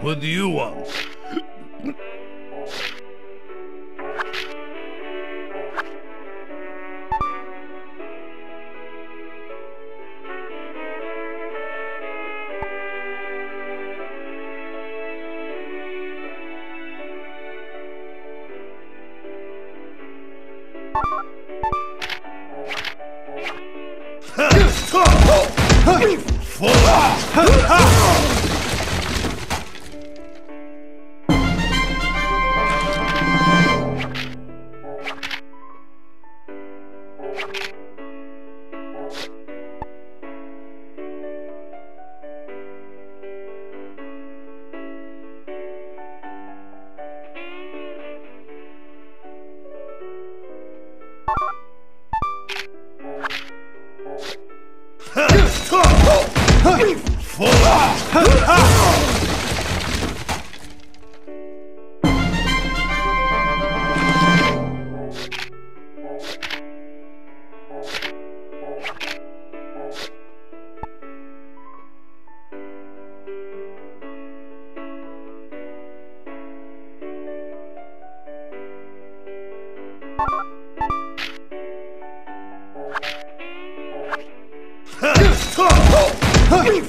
What do you want? Keep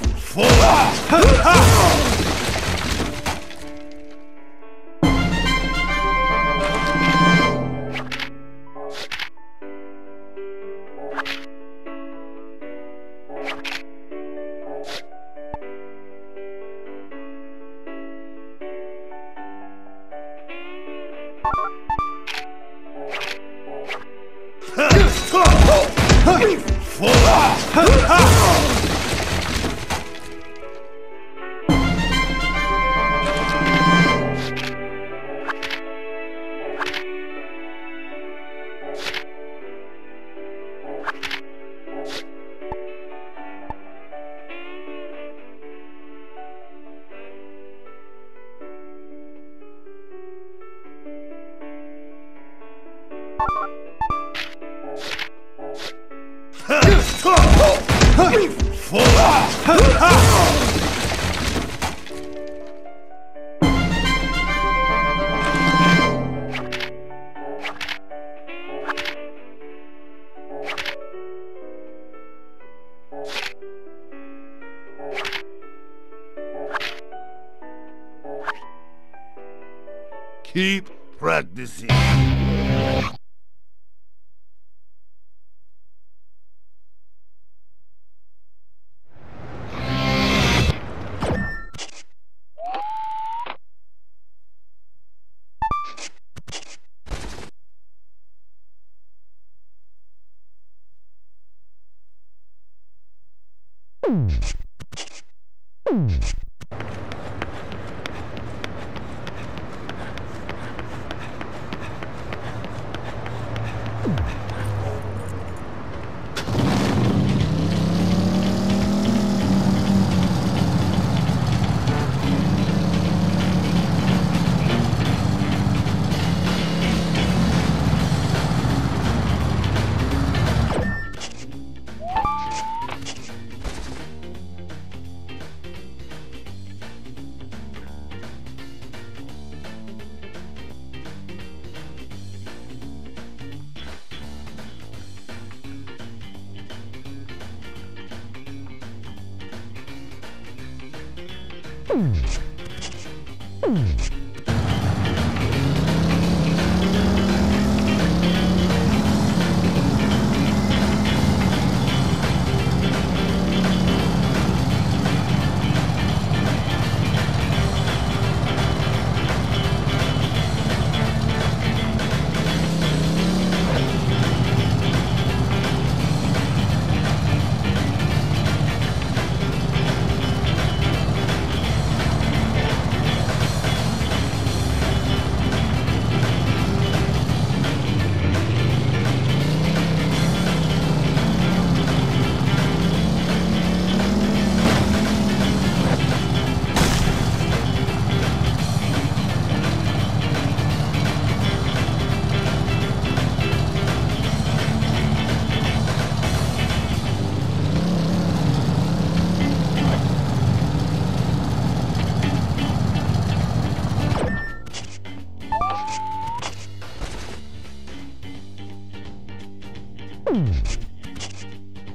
Mm.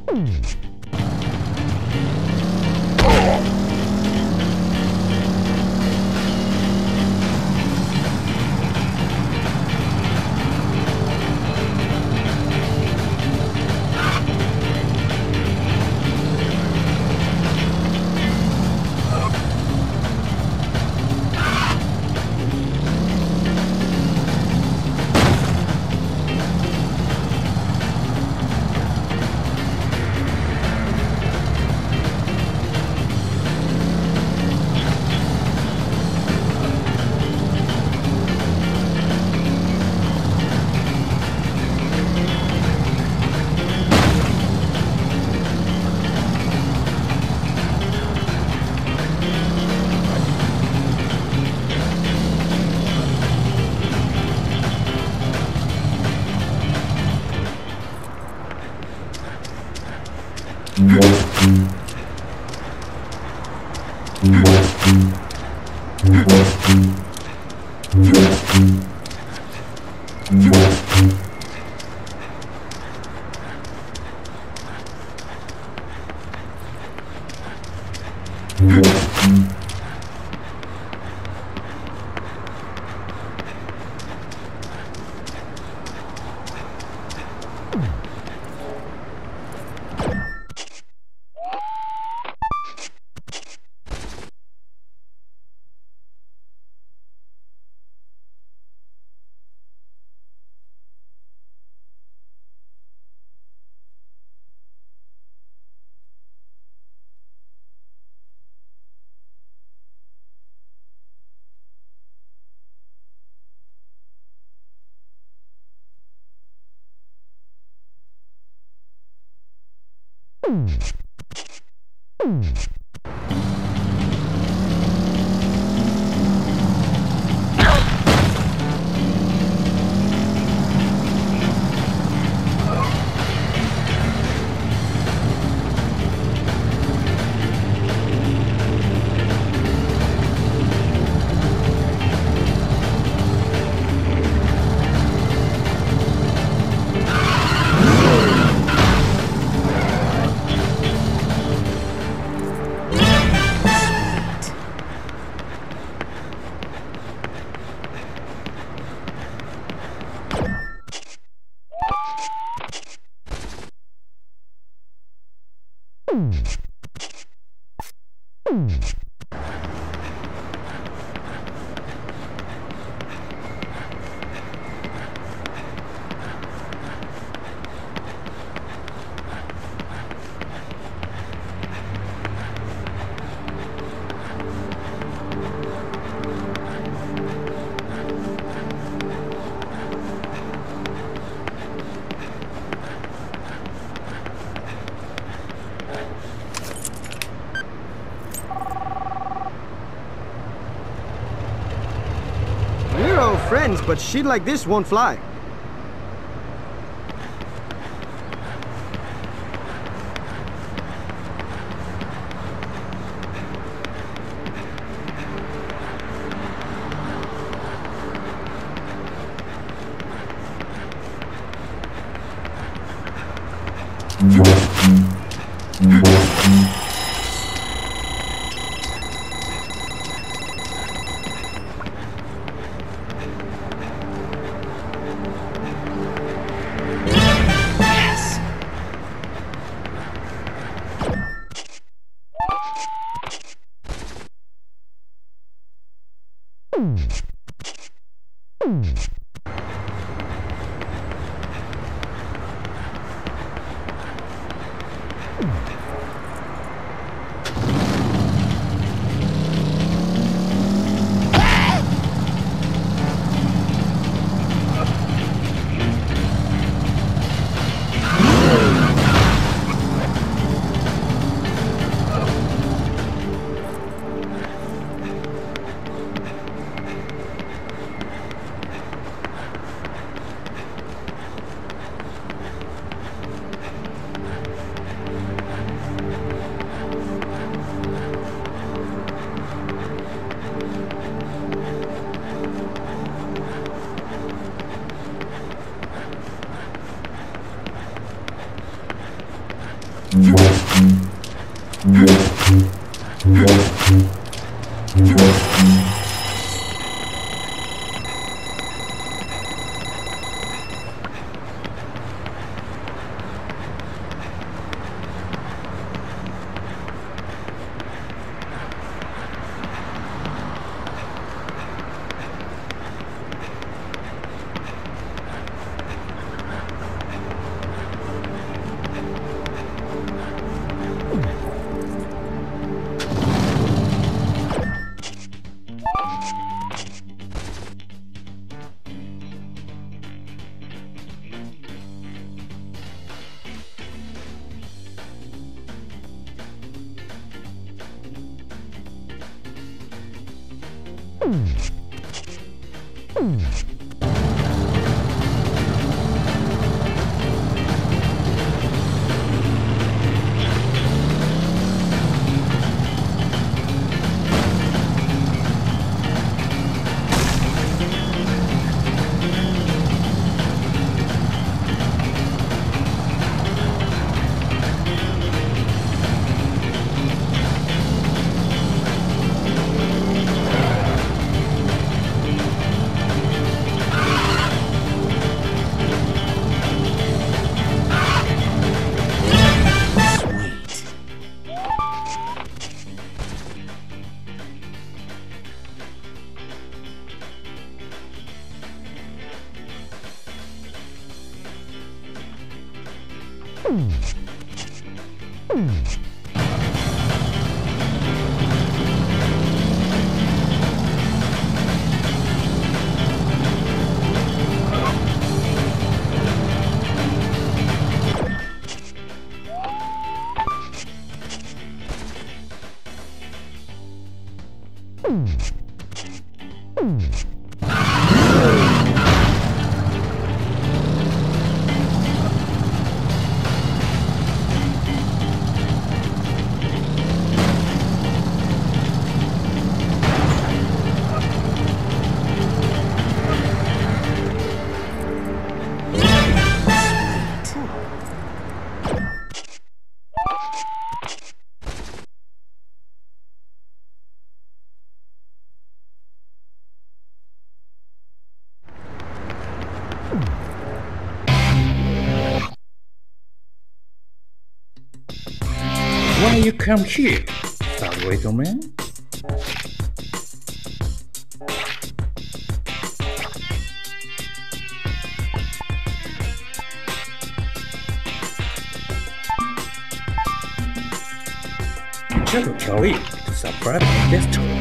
嗯。Mm. but shit like this won't fly. You come here, sad little man. Chuckle Charlie, to subscribe this.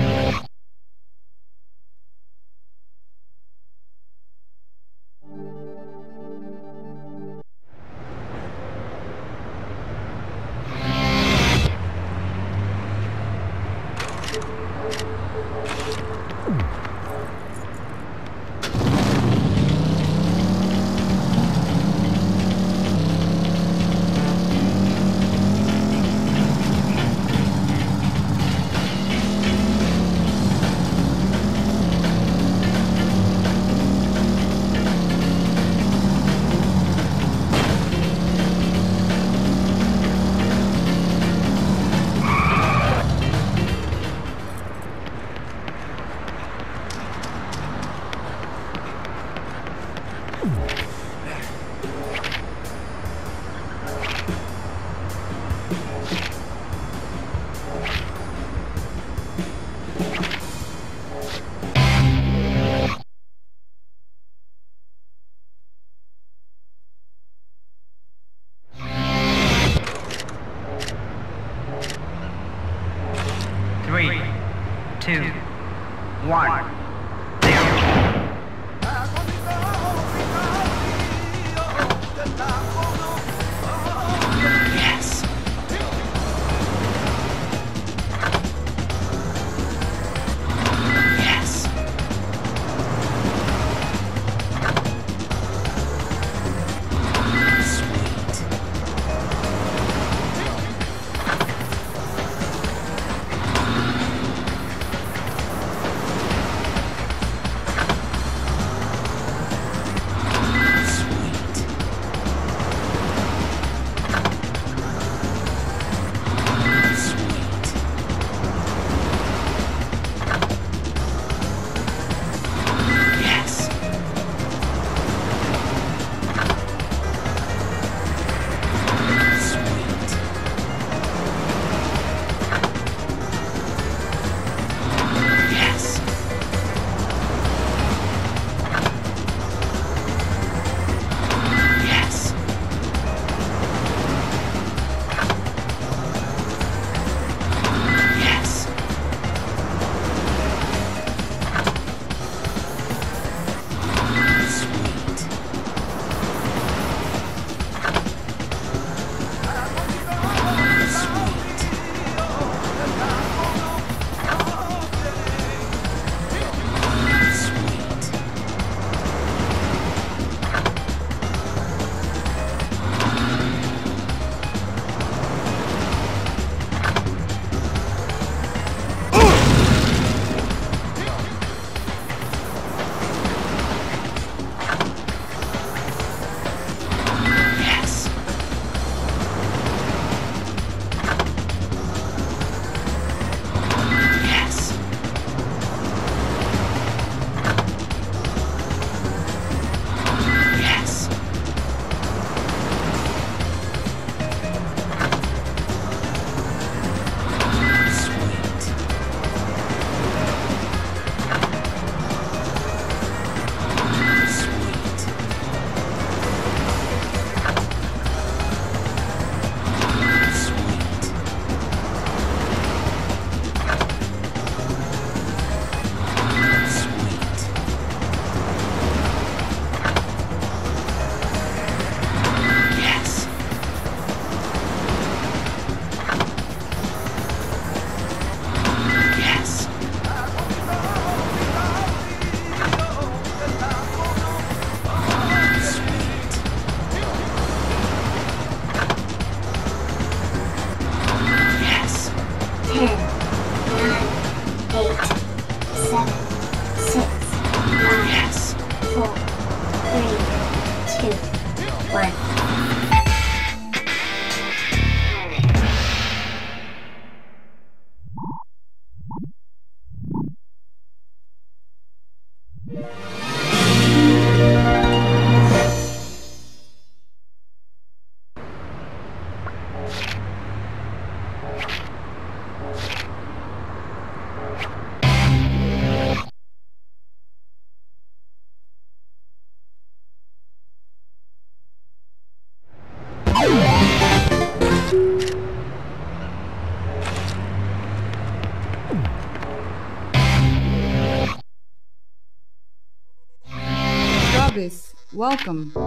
Welcome.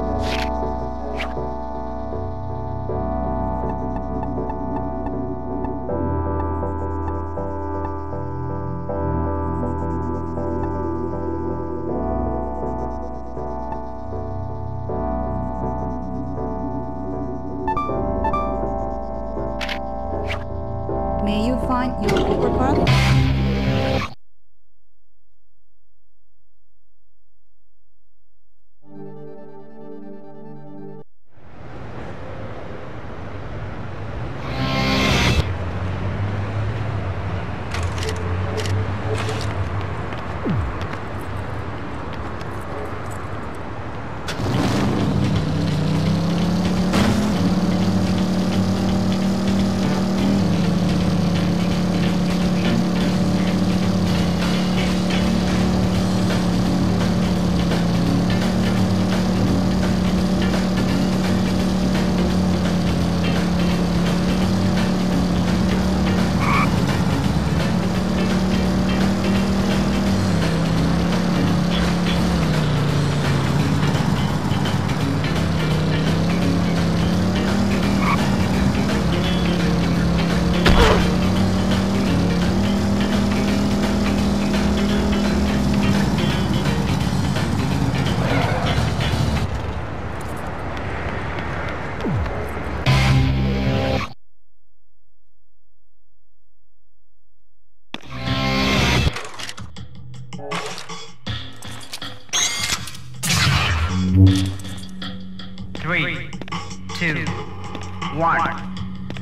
One.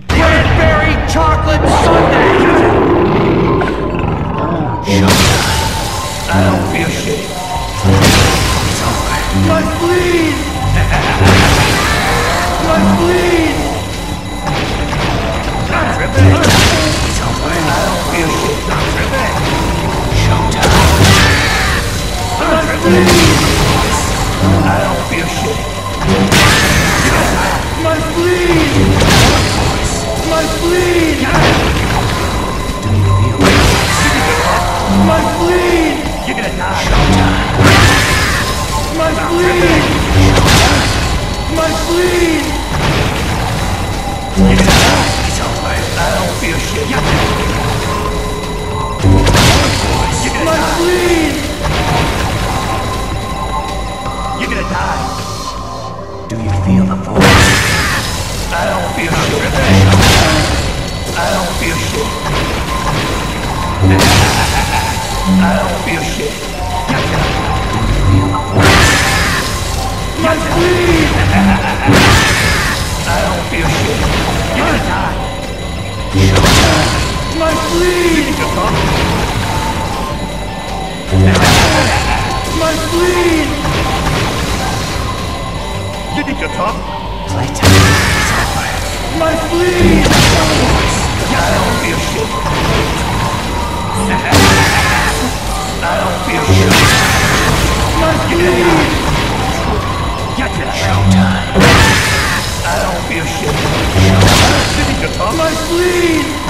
Cranberry chocolate gonna. My bleed! My over. I don't feel shit. My bleed! You're gonna die. Do you feel the force? I don't feel shit. I don't feel shit. I don't feel shit. My bleed! I don't feel shit. You're die. My bleed! My bleed! You think you're tough? Playtime. My bleed! You're